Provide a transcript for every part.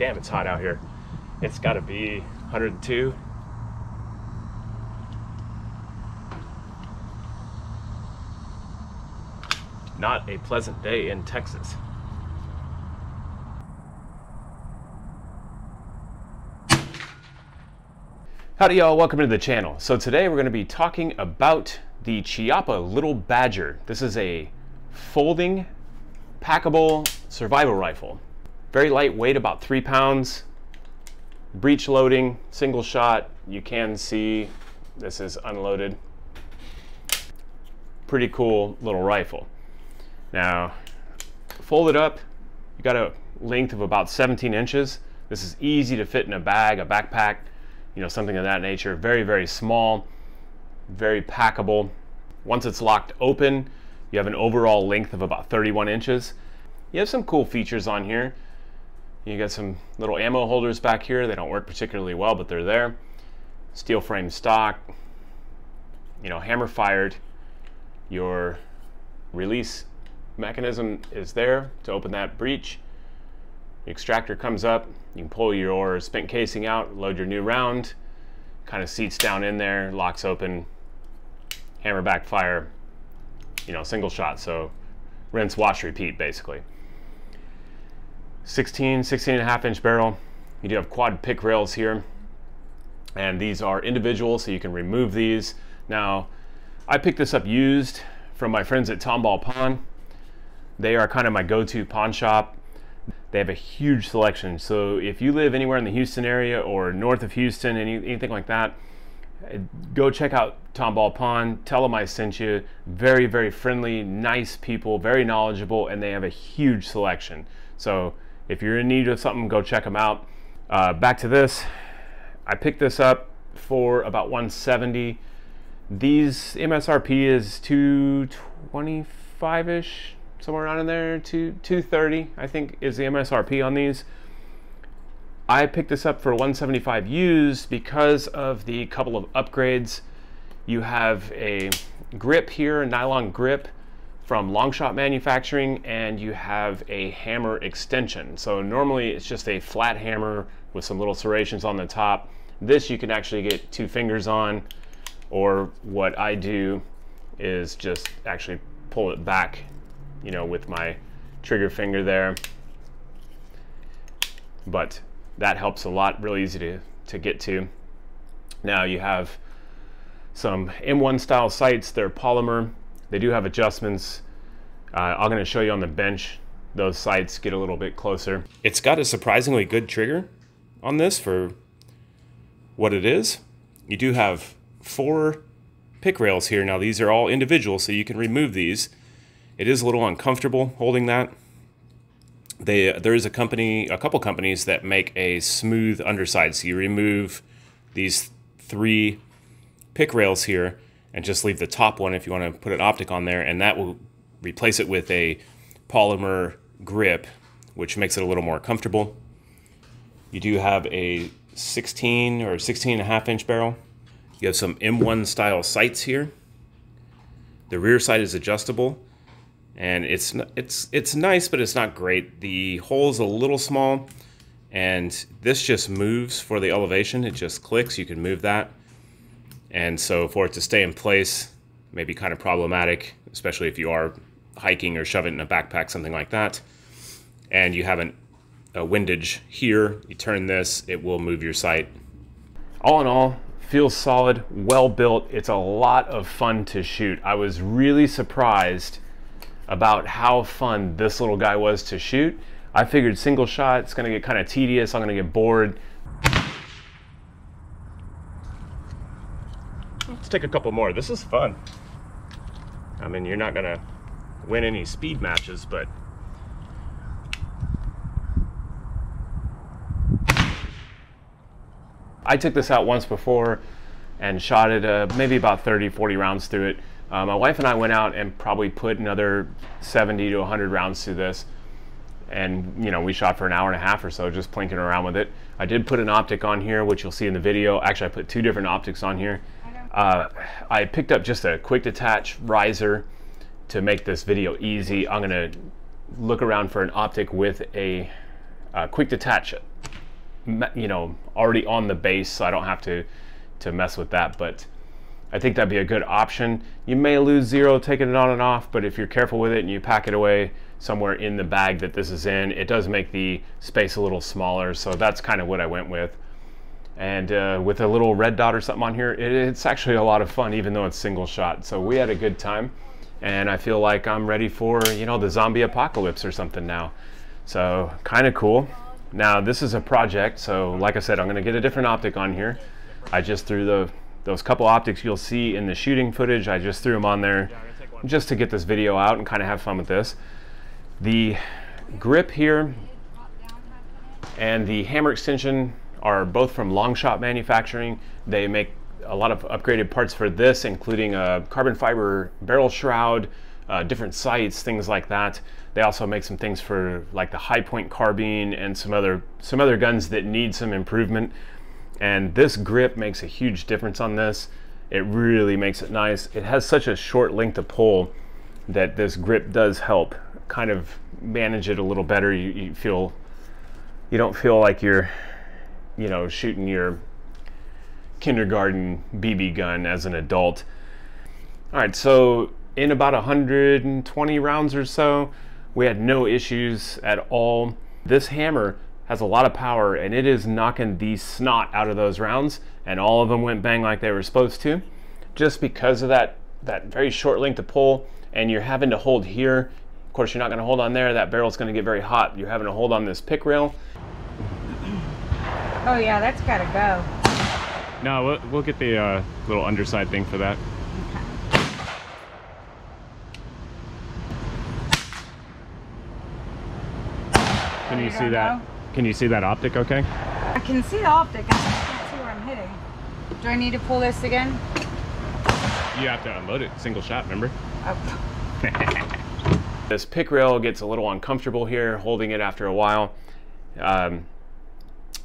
it's hot out here. It's got to be 102. Not a pleasant day in Texas. Howdy y'all, welcome to the channel. So today we're going to be talking about the Chiappa Little Badger. This is a folding, packable survival rifle. Very lightweight, about three pounds. Breech loading, single shot. You can see this is unloaded. Pretty cool little rifle. Now, fold it up. You got a length of about 17 inches. This is easy to fit in a bag, a backpack, you know, something of that nature. Very, very small, very packable. Once it's locked open, you have an overall length of about 31 inches. You have some cool features on here. You got some little ammo holders back here. They don't work particularly well, but they're there. Steel frame stock, you know, hammer fired. Your release mechanism is there to open that breech. The extractor comes up. You can pull your spent casing out, load your new round, kind of seats down in there, locks open, hammer back fire, you know, single shot. So rinse, wash, repeat, basically. 16, 16 and a half inch barrel. You do have quad pick rails here. And these are individual, so you can remove these. Now, I picked this up used from my friends at Tomball Pawn. They are kind of my go-to pawn shop. They have a huge selection. So if you live anywhere in the Houston area or north of Houston, any, anything like that, go check out Tomball Pawn. Tell them I sent you. Very, very friendly, nice people, very knowledgeable, and they have a huge selection. So if you're in need of something, go check them out. Uh, back to this. I picked this up for about 170. These MSRP is 225-ish, somewhere around in there, two, 230 I think is the MSRP on these. I picked this up for 175 used because of the couple of upgrades. You have a grip here, a nylon grip from Longshot Manufacturing, and you have a hammer extension. So normally it's just a flat hammer with some little serrations on the top. This you can actually get two fingers on, or what I do is just actually pull it back, you know, with my trigger finger there. But that helps a lot, really easy to, to get to. Now you have some M1 style sights, they're polymer. They do have adjustments. Uh, I'm going to show you on the bench. Those sights get a little bit closer. It's got a surprisingly good trigger on this for what it is. You do have four pick rails here. Now these are all individual, so you can remove these. It is a little uncomfortable holding that. They, there is a company, a couple companies that make a smooth underside. So you remove these three pick rails here and just leave the top one if you want to put an optic on there and that will replace it with a polymer grip which makes it a little more comfortable. You do have a 16 or 16 and a half inch barrel. You have some M1 style sights here. The rear sight is adjustable and it's it's it's nice but it's not great. The hole is a little small and this just moves for the elevation. It just clicks. You can move that. And so for it to stay in place may be kind of problematic, especially if you are hiking or shove it in a backpack, something like that. And you have an, uh, a windage here. You turn this, it will move your sight. All in all, feels solid, well built. It's a lot of fun to shoot. I was really surprised about how fun this little guy was to shoot. I figured single shot, it's gonna get kind of tedious, I'm gonna get bored. Let's take a couple more. This is fun. I mean, you're not gonna win any speed matches, but I took this out once before and shot it uh, maybe about 30, 40 rounds through it. Uh, my wife and I went out and probably put another 70 to 100 rounds through this. And, you know, we shot for an hour and a half or so just plinking around with it. I did put an optic on here, which you'll see in the video. Actually, I put two different optics on here. Uh, I picked up just a quick detach riser to make this video easy. I'm gonna look around for an optic with a, a quick detach you know, already on the base, so I don't have to, to mess with that. But I think that'd be a good option. You may lose zero taking it on and off, but if you're careful with it and you pack it away somewhere in the bag that this is in, it does make the space a little smaller. So that's kind of what I went with. And uh, with a little red dot or something on here, it, it's actually a lot of fun, even though it's single shot. So we had a good time and I feel like I'm ready for, you know, the zombie apocalypse or something now. So kind of cool. Now this is a project, so like I said, I'm gonna get a different optic on here. I just threw the those couple optics you'll see in the shooting footage, I just threw them on there just to get this video out and kind of have fun with this. The grip here and the hammer extension are both from Longshot Manufacturing. They make a lot of upgraded parts for this, including a carbon fiber barrel shroud, uh, different sights, things like that. They also make some things for like the Hi-Point carbine and some other some other guns that need some improvement. And this grip makes a huge difference on this. It really makes it nice. It has such a short length of pull that this grip does help kind of manage it a little better. You, you feel, you don't feel like you're, you know, shooting your kindergarten BB gun as an adult. All right, so in about 120 rounds or so, we had no issues at all. This hammer has a lot of power and it is knocking the snot out of those rounds and all of them went bang like they were supposed to. Just because of that that very short length of pull and you're having to hold here. Of course you're not going to hold on there. That barrel's going to get very hot. You're having to hold on this pick rail oh yeah that's got to go no we'll, we'll get the uh, little underside thing for that Can you see that? Can you see that optic okay? I can see the optic. I can't see where I'm hitting. Do I need to pull this again? You have to unload it, single shot, remember? Oh. this pick rail gets a little uncomfortable here, holding it after a while. Um,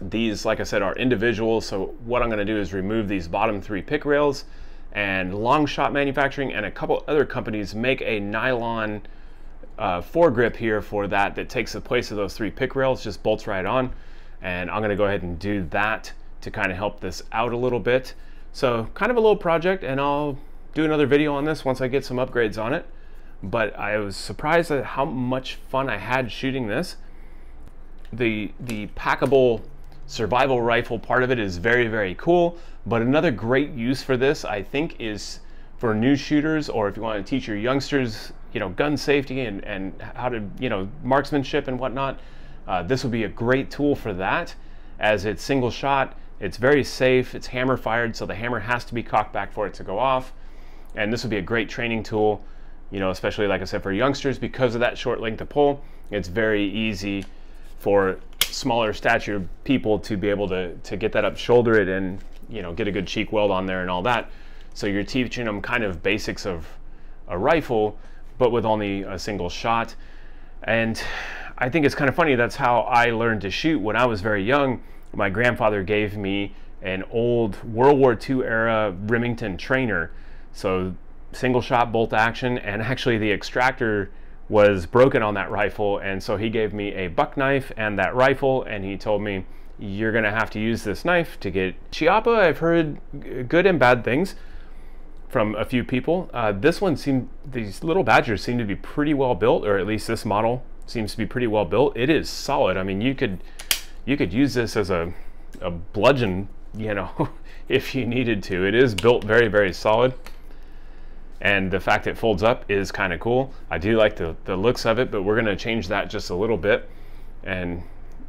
these, like I said, are individual, so what I'm gonna do is remove these bottom three pick rails and Longshot Manufacturing and a couple other companies make a nylon uh, foregrip here for that that takes the place of those three pick rails, just bolts right on. And I'm gonna go ahead and do that to kind of help this out a little bit. So kind of a little project and I'll do another video on this once I get some upgrades on it. But I was surprised at how much fun I had shooting this. The, the packable survival rifle part of it is very, very cool. But another great use for this, I think, is for new shooters or if you want to teach your youngsters you know gun safety and and how to you know marksmanship and whatnot uh, this would be a great tool for that as it's single shot it's very safe it's hammer fired so the hammer has to be cocked back for it to go off and this would be a great training tool you know especially like I said for youngsters because of that short length of pull it's very easy for smaller stature people to be able to to get that up shoulder it and you know get a good cheek weld on there and all that so you're teaching them kind of basics of a rifle, but with only a single shot. And I think it's kind of funny. That's how I learned to shoot when I was very young. My grandfather gave me an old World War II era Remington trainer. So single shot bolt action and actually the extractor was broken on that rifle and so he gave me a buck knife and that rifle and he told me you're gonna have to use this knife to get Chiappa. I've heard good and bad things from a few people. Uh, this one seemed, these little Badgers seem to be pretty well built, or at least this model seems to be pretty well built. It is solid. I mean, you could, you could use this as a, a bludgeon, you know, if you needed to. It is built very, very solid. And the fact it folds up is kind of cool. I do like the, the looks of it, but we're gonna change that just a little bit and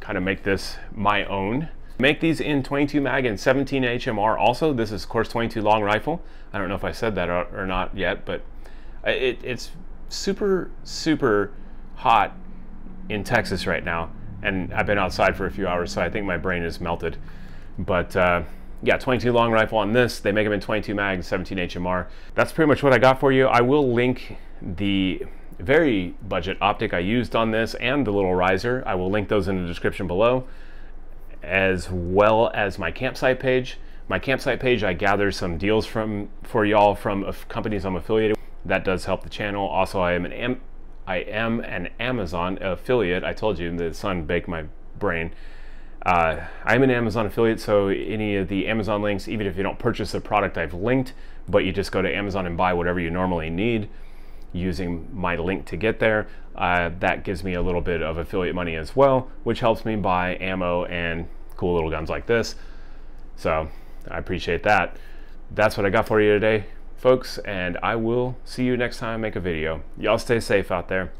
kind of make this my own. Make these in 22 mag and 17 HMR also. This is of course 22 long rifle. I don't know if I said that or, or not yet, but it, it's super, super hot in Texas right now. And I've been outside for a few hours, so I think my brain is melted. But uh, yeah, 22 long rifle on this. They make them in 22 mag, 17 HMR. That's pretty much what I got for you. I will link the very budget optic I used on this and the little riser. I will link those in the description below as well as my campsite page. My campsite page, I gather some deals from for y'all from companies I'm affiliated with. That does help the channel. Also, I am an Am I am an Amazon affiliate. I told you the sun baked my brain. Uh, I'm an Amazon affiliate, so any of the Amazon links, even if you don't purchase the product I've linked, but you just go to Amazon and buy whatever you normally need using my link to get there, uh, that gives me a little bit of affiliate money as well, which helps me buy ammo and cool little guns like this. So I appreciate that. That's what I got for you today, folks, and I will see you next time I make a video. Y'all stay safe out there.